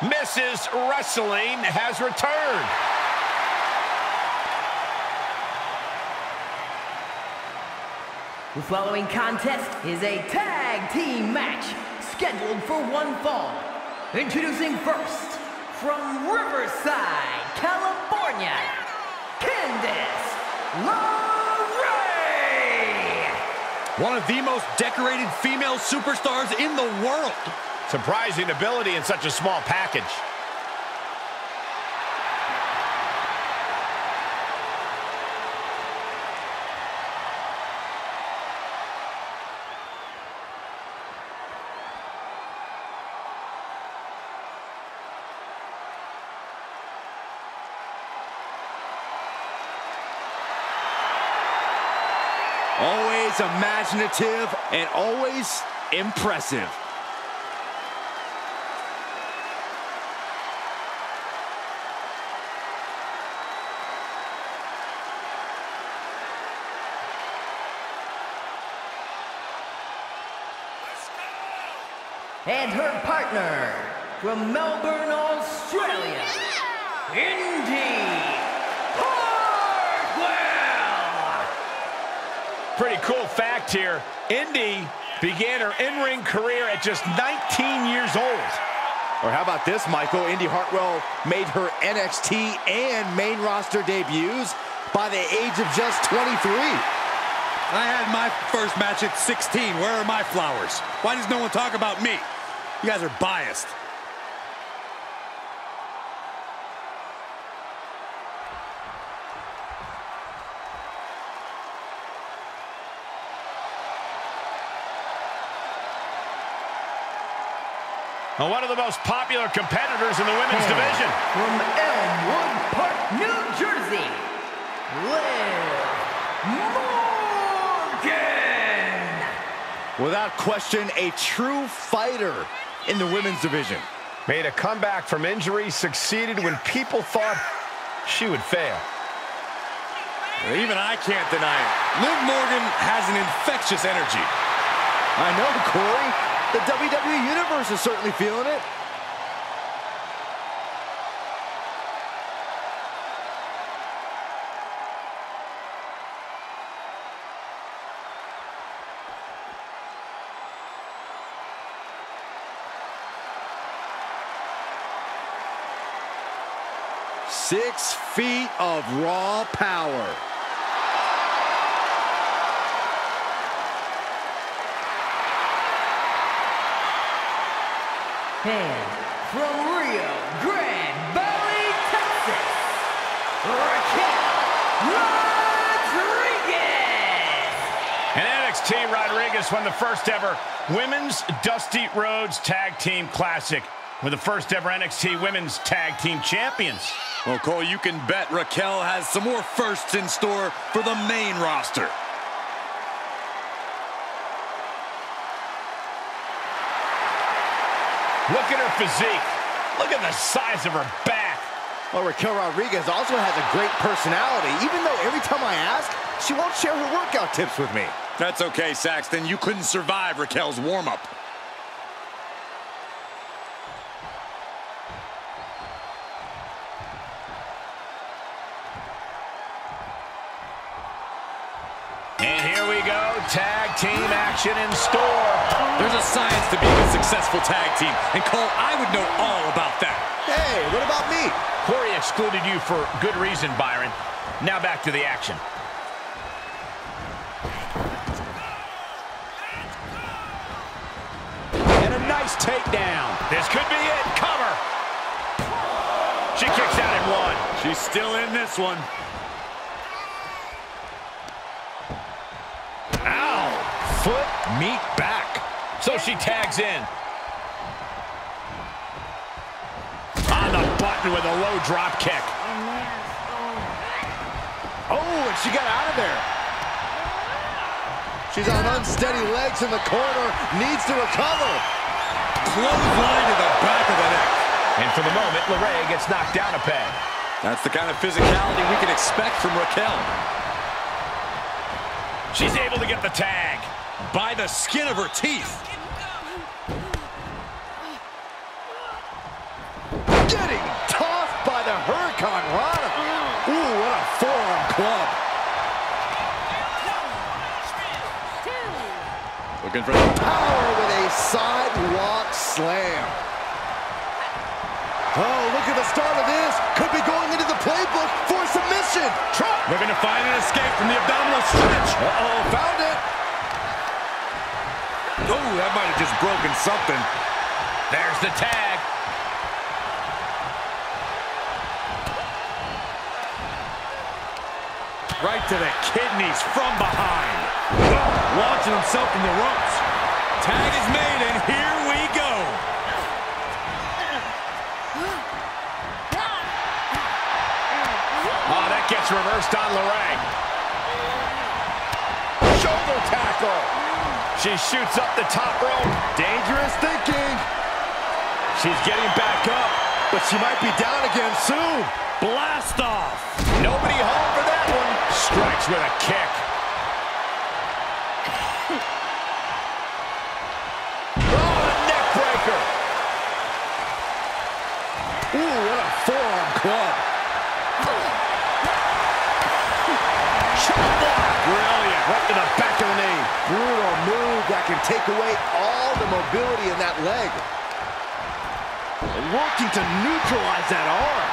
Mrs. Wrestling has returned. The following contest is a tag team match scheduled for one fall. Introducing first, from Riverside, California, Candice LeRae! One of the most decorated female superstars in the world. Surprising ability in such a small package. Always imaginative and always impressive. And her partner, from Melbourne, Australia, Indi Hartwell! Pretty cool fact here. Indi began her in-ring career at just 19 years old. Or how about this, Michael? Indi Hartwell made her NXT and main roster debuts by the age of just 23. I had my first match at 16. Where are my flowers? Why does no one talk about me? You guys are biased. And one of the most popular competitors in the women's And division. From Elmwood Park, New Jersey, Liv Morgan! Without question, a true fighter in the women's division. Made a comeback from injury, succeeded when people thought she would fail. Even I can't deny it. Liv Morgan has an infectious energy. I know, Corey. The WWE Universe is certainly feeling it. Six feet of raw power. And from Rio Grande Valley, Texas, Raquel Rodriguez! And NXT Rodriguez won the first ever Women's Dusty Rhodes Tag Team Classic. We're the first ever NXT Women's Tag Team Champions. Well, Cole, you can bet Raquel has some more firsts in store for the main roster. Look at her physique. Look at the size of her back. Well, Raquel Rodriguez also has a great personality, even though every time I ask, she won't share her workout tips with me. That's okay, Saxton. You couldn't survive Raquel's warm-up. Team action in store. There's a science to being a successful tag team. And Cole, I would know all about that. Hey, what about me? Corey excluded you for good reason, Byron. Now back to the action. And a nice takedown. This could be it. Cover. She kicks out at one. She's still in this one. Foot meet back. So she tags in. On the button with a low drop kick. Oh, and she got out of there. She's on unsteady legs in the corner, needs to recover. Clothesline to the back of the neck. And for the moment, LeRae gets knocked down a peg. That's the kind of physicality we can expect from Raquel. She's able to get the tag. By the skin of her teeth. Getting tossed by the Hurricane Rana. Ooh, what a forearm club. Looking for the Power with a sidewalk slam. Oh, look at the start of this. Could be going into the playbook for submission. Trump. Looking to find an escape from the abdominal stretch. Uh-oh, found it. Oh, that might have just broken something. There's the tag. Right to the kidneys from behind. Oh, launching himself from the ropes. Tag is made, and here we go. Oh, that gets reversed on LeRae. Shoulder tackle. She shoots up the top rope. Dangerous thinking. She's getting back up. But she might be down again soon. Blast off. Nobody home for that one. Strikes with a kick. Oh, a neck breaker. Ooh, what a forearm club. Shot block. Brilliant. Right to the back of the knee. Brutal move that can take away all the mobility in that leg. Working to neutralize that arm.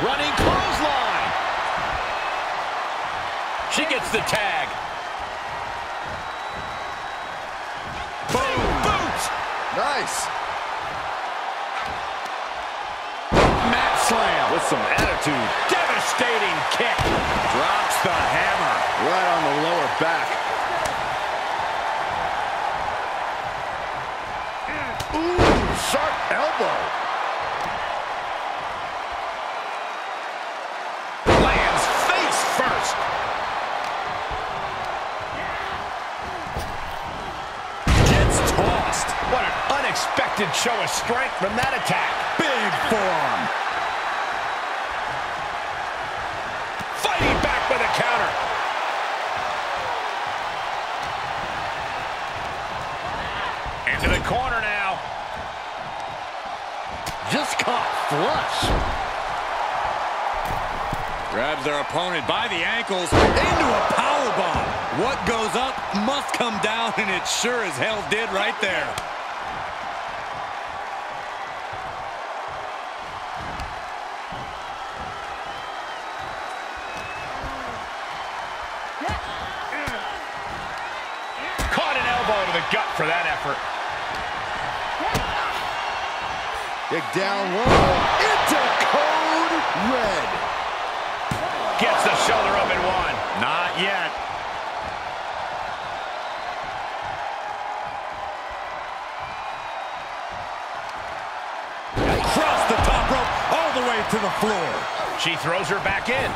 Running clothesline. She gets the tag. Boom. Boots. Nice. Mat slam. With some attitude. Devastating kick. Drops the hammer. Right on the lower back. Elbow. Lands face first. Gets tossed. What an unexpected show of strength from that attack. Big forearm. Caught flush. Grabs their opponent by the ankles into a power bomb. What goes up must come down, and it sure as hell did right there. Caught an elbow to the gut for that effort. Dig down low. Into code red. Gets the shoulder up and one. Not yet. Across the top rope, all the way to the floor. She throws her back in.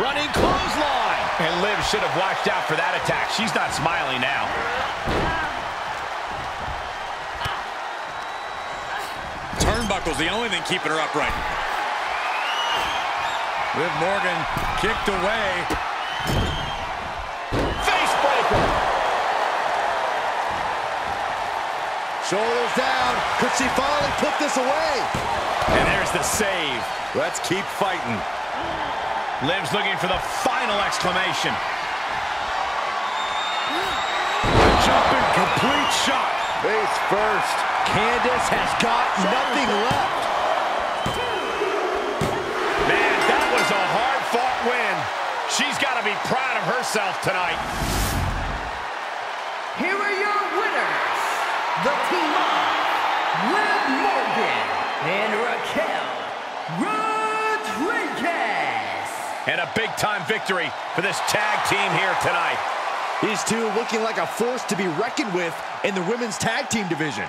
Running clothesline. And Liv should have watched out for that attack. She's not smiling now. Turnbuckle's the only thing keeping her upright. Liv Morgan kicked away. Face breaker. Shoulders down. Could she finally put this away? And there's the save. Let's keep fighting. Liv's looking for the final exclamation. Jumping complete shot. Face first. Candice has got nothing left. Man, that was a hard-fought win. She's got to be proud of herself tonight. Here are your winners, the team of Liv Morgan and Raquel Rodriguez. And a big-time victory for this tag team here tonight. These two looking like a force to be reckoned with in the women's tag team division.